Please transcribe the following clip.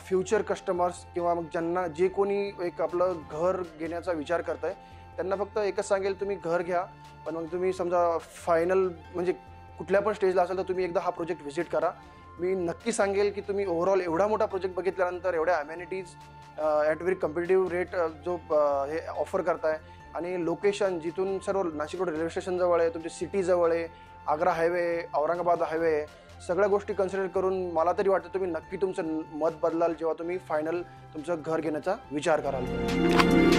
Future customers किंवा मग ज्यांना जे कोणी एक आपलं घर घेण्याचा विचार करत आहे त्यांना फक्त एकच सांगेल तुम्ही घर घ्या. पण मग तुम्ही समजा फायनल म्हणजे कुठल्या पण स्टेजला असेल तर तुम्ही एकदा हा प्रोजेक्ट व्हिजिट करा. मी नक्की सांगेल की तुम्ही ओव्हरऑल एवढा मोठा प्रोजेक्ट बघितल्यानंतर एवढ्या amenities at very competitive rate जो हे ऑफर करताय. आणि लोकेशन जिथून सर्व नाशिक रोड रेल्वे स्टेशनजवळ आहे तुमची सिटीजवळ आहे आग्रा हायवे औरंगाबाद हायवे सगळ्या गोष्टी कन्सिडर करून मला तरी वाटतं तुम्ही नक्की तुमचं मत बदलाल जेव्हा तुम्ही फायनल तुमचं घर घेण्याचा विचार कराल.